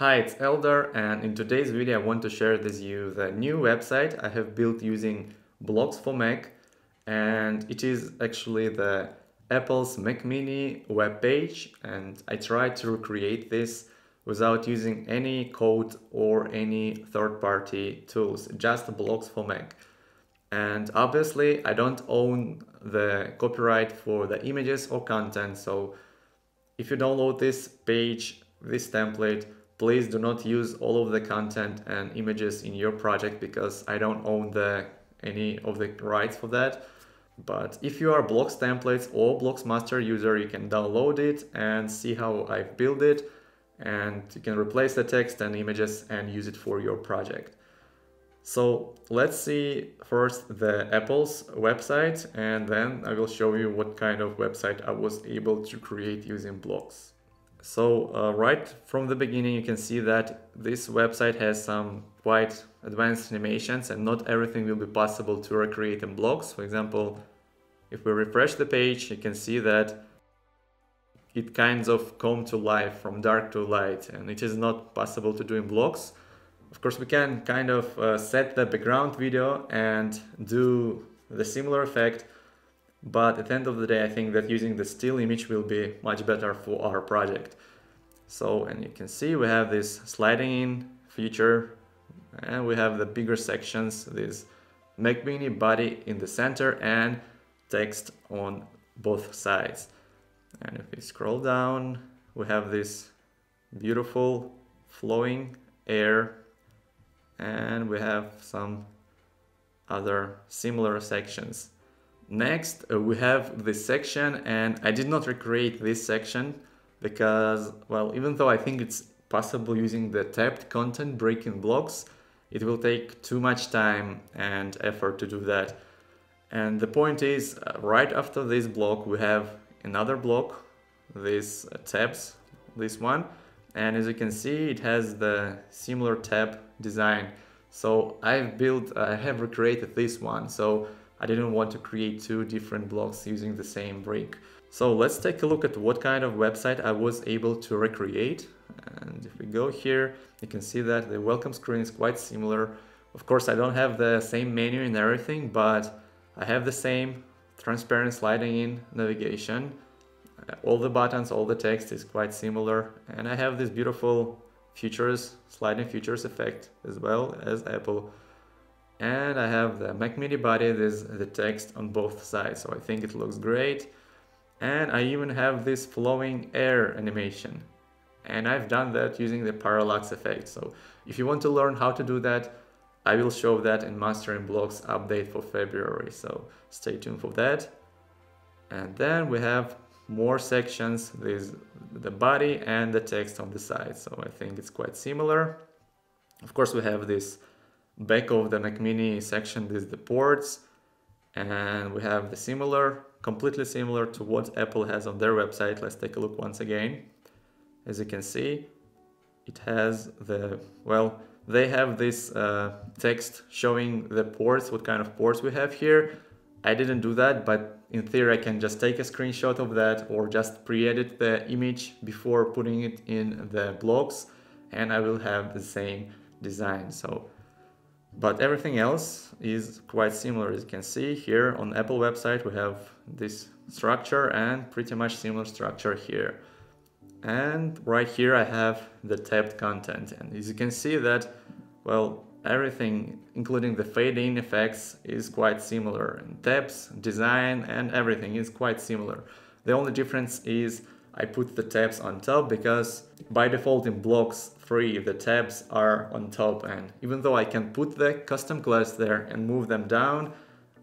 Hi, it's Eldar and in today's video I want to share with you the new website I have built using Blocs for Mac and it is actually the Apple's Mac Mini web page and I tried to recreate this without using any code or any third-party tools, just Blocs for Mac. And obviously I don't own the copyright for the images or content so if you download this page, this template, please do not use all of the content and images in your project because I don't own the any of the rights for that. But if you are Blocs templates or Blocs master user, you can download it and see how I've built it. And you can replace the text and images and use it for your project. So let's see first the Apple's website and then I will show you what kind of website I was able to create using Blocs. So uh, right from the beginning you can see that this website has some quite advanced animations and not everything will be possible to recreate in Blocs. For example, if we refresh the page you can see that it kinds of come to life from dark to light and it is not possible to do in Blocs. Of course, we can kind of uh, set the background video and do the similar effect, but at the end of the day, I think that using the still image will be much better for our project. So, and you can see we have this sliding in feature and we have the bigger sections, this Mac Mini body in the center and text on both sides. And if we scroll down, we have this beautiful flowing air and we have some other similar sections. Next, uh, we have this section and I did not recreate this section because, well, even though I think it's possible using the tabbed content breaking Blocs, it will take too much time and effort to do that. And the point is, uh, right after this block, we have another block, this uh, tabs, this one, and as you can see it has the similar tab design. So I've built I have recreated this one. So I didn't want to create two different blocks using the same brick so let's take a look at what kind of website I was able to recreate and if we go here you can see that the welcome screen is quite similar of course I don't have the same menu and everything but I have the same transparent sliding in navigation all the buttons, all the text is quite similar. And I have this beautiful features, sliding features effect as well as Apple. And I have the Mac Mini body, there's the text on both sides. So I think it looks great. And I even have this flowing air animation. And I've done that using the parallax effect. So if you want to learn how to do that, I will show that in Mastering Blocs update for February. So stay tuned for that. And then we have more sections with the body and the text on the side. So I think it's quite similar. Of course, we have this back of the Mac Mini section is the ports and we have the similar, completely similar to what Apple has on their website. Let's take a look once again. As you can see, it has the, well, they have this uh, text showing the ports, what kind of ports we have here. I didn't do that, but in theory, I can just take a screenshot of that or just pre-edit the image before putting it in the blocks and I will have the same design. So, but everything else is quite similar. As you can see here on Apple website, we have this structure and pretty much similar structure here. And right here I have the tabbed content. And as you can see that, well, everything, including the fade-in effects, is quite similar. And tabs, design, and everything is quite similar. The only difference is I put the tabs on top because by default in Blocs 3 the tabs are on top and even though I can put the custom class there and move them down,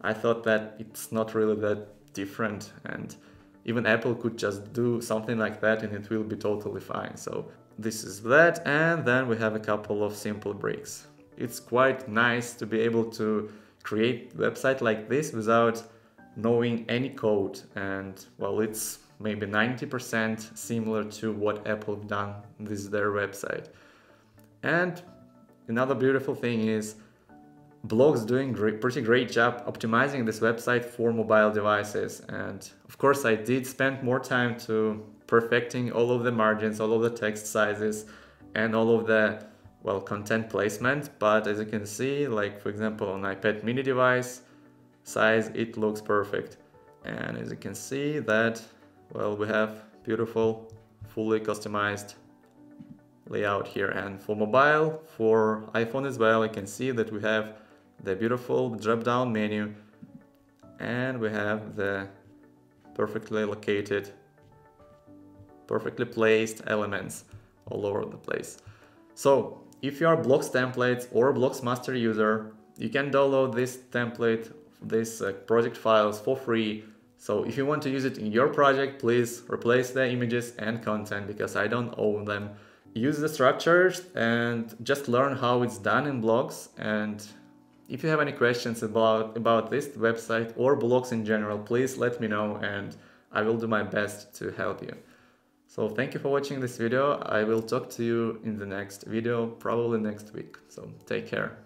I thought that it's not really that different. And even Apple could just do something like that and it will be totally fine. So this is that. And then we have a couple of simple bricks. It's quite nice to be able to create website like this without knowing any code. And well it's maybe 90% similar to what Apple have done with their website. And another beautiful thing is Blocs doing great, pretty great job optimizing this website for mobile devices. And of course I did spend more time to perfecting all of the margins, all of the text sizes and all of the well content placement. But as you can see like for example on iPad mini device size it looks perfect. And as you can see that well we have beautiful fully customized layout here. And for mobile for iPhone as well you can see that we have the beautiful drop down menu. And we have the perfectly located perfectly placed elements all over the place. So if you are Blocs templates or Blocs master user you can download this template this uh, project files for free so if you want to use it in your project please replace the images and content because I don't own them use the structures and just learn how it's done in Blocs. and if you have any questions about, about this website or Blocs in general, please let me know and I will do my best to help you. So thank you for watching this video. I will talk to you in the next video, probably next week. So take care.